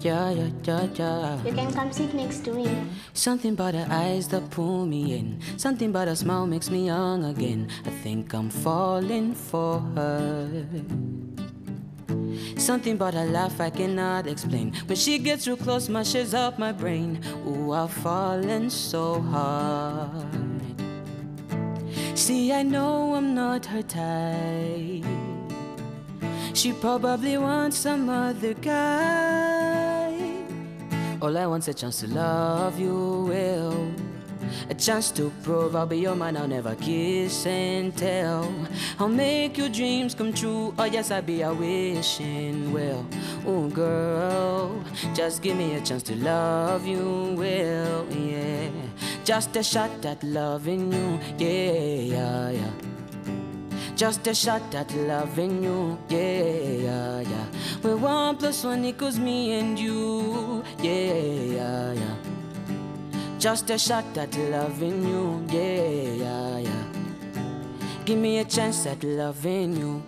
Yeah, yeah, yeah, yeah. You can come sit next to me. Something about her eyes that pull me in. Something about her smile makes me young again. I think I'm falling for her. Something about her laugh I cannot explain. When she gets too close, mushes up my brain. Ooh, I've fallen so hard. See, I know I'm not her type. She probably wants some other guy. All I want's a chance to love you well. A chance to prove I'll be your man, I'll never kiss and tell. I'll make your dreams come true. Oh, yes, I'll be a wishing well. Oh, girl, just give me a chance to love you well, yeah. Just a shot at loving you, yeah, yeah, yeah. Just a shot at loving you, yeah, yeah, yeah. We're one plus one equals me and you, yeah. Just a shot at loving you, yeah, yeah, yeah. Give me a chance at loving you.